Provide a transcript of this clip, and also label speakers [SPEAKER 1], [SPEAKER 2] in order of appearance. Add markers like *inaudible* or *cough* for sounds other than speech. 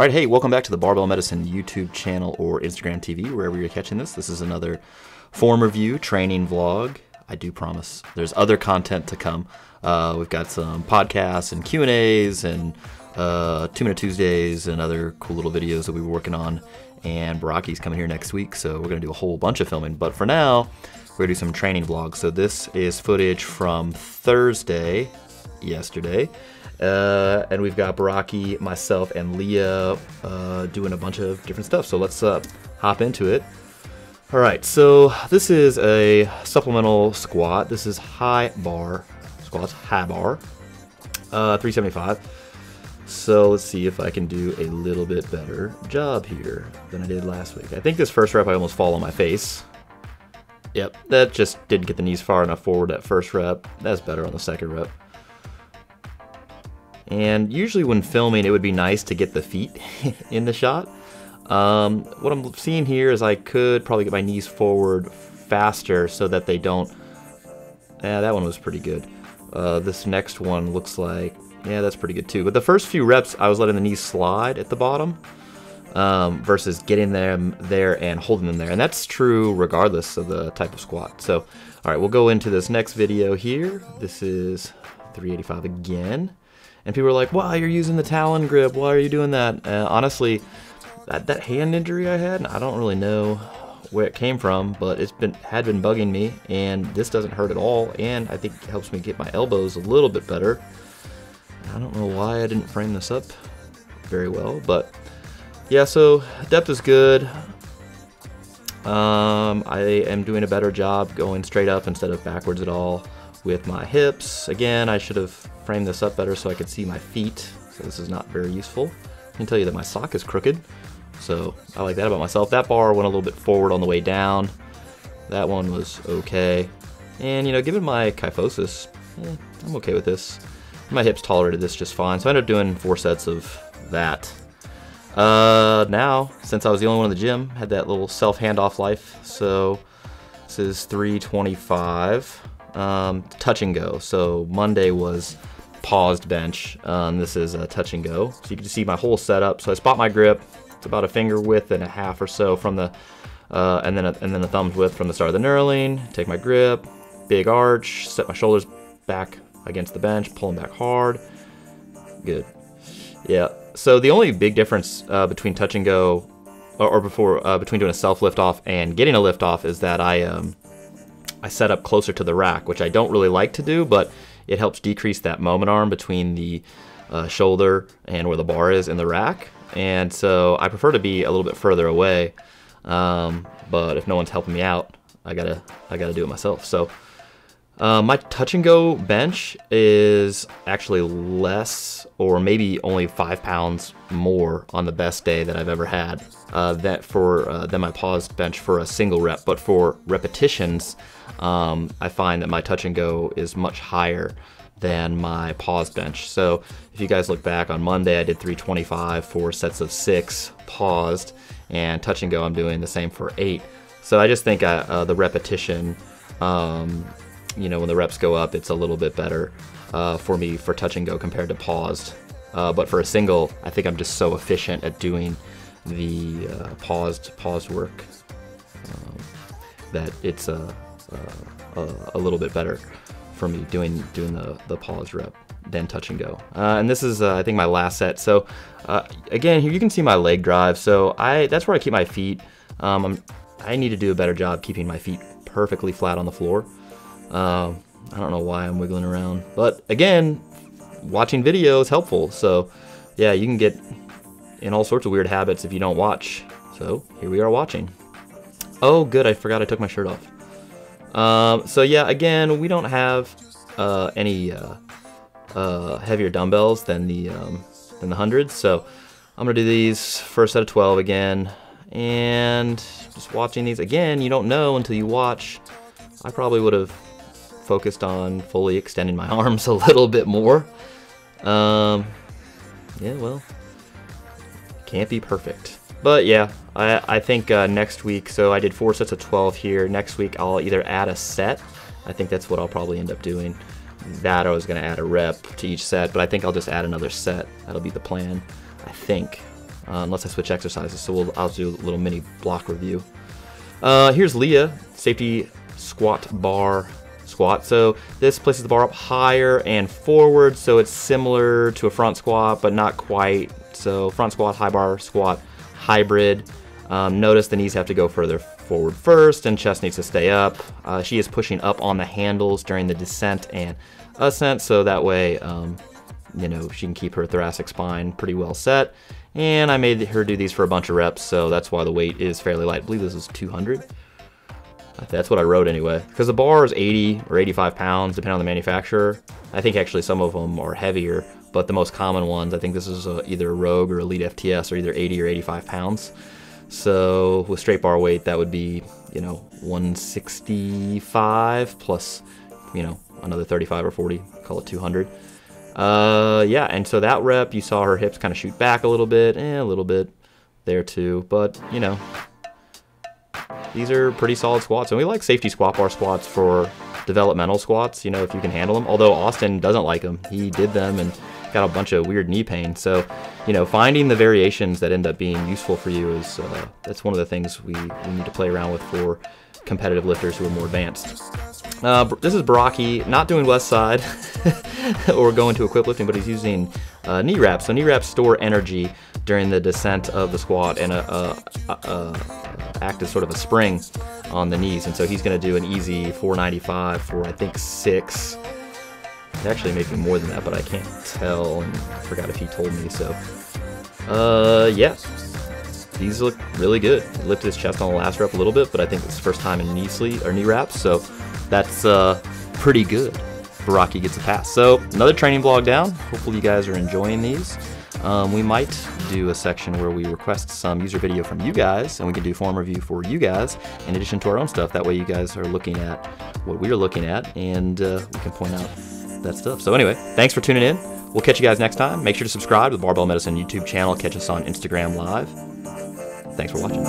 [SPEAKER 1] All right, hey, welcome back to the Barbell Medicine YouTube channel or Instagram TV, wherever you're catching this. This is another form review training vlog. I do promise there's other content to come. Uh, we've got some podcasts and Q and A's and uh, Two Minute Tuesdays and other cool little videos that we were working on. And Baraki's coming here next week, so we're gonna do a whole bunch of filming. But for now, we're gonna do some training vlogs. So this is footage from Thursday, yesterday. Uh, and we've got Baraki, myself, and Leah uh, doing a bunch of different stuff. So let's uh, hop into it. All right, so this is a supplemental squat. This is high bar squats, high bar, uh, 375. So let's see if I can do a little bit better job here than I did last week. I think this first rep I almost fall on my face. Yep, that just didn't get the knees far enough forward at first rep. That's better on the second rep. And usually when filming, it would be nice to get the feet *laughs* in the shot. Um, what I'm seeing here is I could probably get my knees forward faster so that they don't... Yeah, that one was pretty good. Uh, this next one looks like... Yeah, that's pretty good too. But the first few reps, I was letting the knees slide at the bottom um, versus getting them there and holding them there. And that's true regardless of the type of squat. So, all right, we'll go into this next video here. This is 385 again. And people are like, why you're using the talon grip? Why are you doing that? Uh, honestly, that, that hand injury I had, I don't really know where it came from, but it's been had been bugging me, and this doesn't hurt at all, and I think it helps me get my elbows a little bit better. I don't know why I didn't frame this up very well, but yeah, so depth is good. Um, I am doing a better job going straight up instead of backwards at all with my hips. Again, I should have framed this up better so I could see my feet, so this is not very useful. I can tell you that my sock is crooked, so I like that about myself. That bar went a little bit forward on the way down. That one was okay. And, you know, given my kyphosis, eh, I'm okay with this. My hips tolerated this just fine, so I ended up doing four sets of that. Uh, now, since I was the only one in the gym, had that little self handoff life, so this is 325 um, touch and go. So Monday was paused bench. Um, this is a touch and go. So you can see my whole setup. So I spot my grip. It's about a finger width and a half or so from the, uh, and then a, and then the thumb's width from the start of the knurling. Take my grip, big arch, set my shoulders back against the bench, pull them back hard. Good. Yeah. So the only big difference uh, between touch and go, or, or before uh, between doing a self lift off and getting a lift off, is that I um, I set up closer to the rack, which I don't really like to do, but it helps decrease that moment arm between the uh, shoulder and where the bar is in the rack. And so I prefer to be a little bit further away. Um, but if no one's helping me out, I gotta I gotta do it myself. So uh, my touch and go bench is actually less, or maybe only five pounds more on the best day that I've ever had. Uh, that for uh, than my pause bench for a single rep, but for repetitions, um, I find that my touch and go is much higher than my pause bench. So if you guys look back on Monday, I did 325 for sets of six paused, and touch and go I'm doing the same for eight. So I just think uh, uh, the repetition, um, you know, when the reps go up, it's a little bit better uh, for me for touch and go compared to paused. Uh, but for a single, I think I'm just so efficient at doing the uh, paused paused work um, that it's a uh, a, a, little bit better for me doing doing the, the pause rep than touch and go. Uh, and this is, uh, I think, my last set. So uh, again, here you can see my leg drive. So I that's where I keep my feet. Um, i need to do a better job keeping my feet perfectly flat on the floor. Um, I don't know why I'm wiggling around. But again, watching video is helpful. So yeah, you can get in all sorts of weird habits if you don't watch. So here we are watching. Oh, good, I forgot I took my shirt off. Um, so yeah, again, we don't have uh, any uh, uh, heavier dumbbells than the um, than the hundreds. So I'm gonna do these first set of 12 again, and just watching these again. You don't know until you watch. I probably would have focused on fully extending my *laughs* arms a little bit more. Um, yeah, well, can't be perfect. But yeah, I, I think uh, next week, so I did four sets of 12 here. Next week, I'll either add a set. I think that's what I'll probably end up doing. That I was going to add a rep to each set, but I think I'll just add another set. That'll be the plan, I think. uh, unless I switch exercises. So we'll, I'll do a little mini block review. Uh, here's Leah, safety squat bar squat. So this places the bar up higher and forward, so it's similar to a front squat, but not quite. So front squat, high bar squat, hybrid. Um, notice the knees have to go further forward first and chest needs to stay up. Uh, she is pushing up on the handles during the descent and ascent, so that way, um, you know, she can keep her thoracic spine pretty well set. And I made her do these for a bunch of reps, so that's why the weight is fairly light. I believe this is 200. That's what I wrote anyway. Because the bar is 80 or 85 pounds, depending on the manufacturer. I think actually some of them are heavier, but the most common ones, I think this is a, either a Rogue or Elite FTS, are either 80 or 85 pounds. So with straight bar weight, that would be, you know, 165 plus, you know, another 35 or 40, call it 200. Uh, yeah, and so that rep, you saw her hips kind of shoot back a little bit, eh, a little bit there too, but, you know, these are pretty solid squats. And we like safety squat bar squats for developmental squats, you know, if you can handle them. Although Austin doesn't like them. He did them and got a bunch of weird knee pain. So, you know, finding the variations that end up being useful for you is uh, that's one of the things we, we need to play around with for competitive lifters who are more advanced. Uh, this is Baraki, not doing west side *laughs* or going to equip lifting, but he's using uh, knee wraps. So knee wraps store energy during the descent of the squat and a. uh, uh, act as sort of a spring on the knees. And so he's going to do an easy 495 for I think six. It actually may be more than that, but I can't tell. And I forgot if he told me. So, uh, yeah, these look really good. He lifted his chest on the last rep a little bit, but I think it's the first time in knee sleeve or knee wraps, so that's uh, pretty good. Baraki gets a pass. So another training vlog down. Hopefully you guys are enjoying these. Um, we might do a section where we request some user video from you guys and we can do form review for you guys in addition to our own stuff. That way you guys are looking at what we're looking at and uh, we can point out that stuff. So anyway, thanks for tuning in. We'll catch you guys next time. Make sure to subscribe to the Barbell Medicine YouTube channel. Catch us on Instagram Live. Thanks for watching.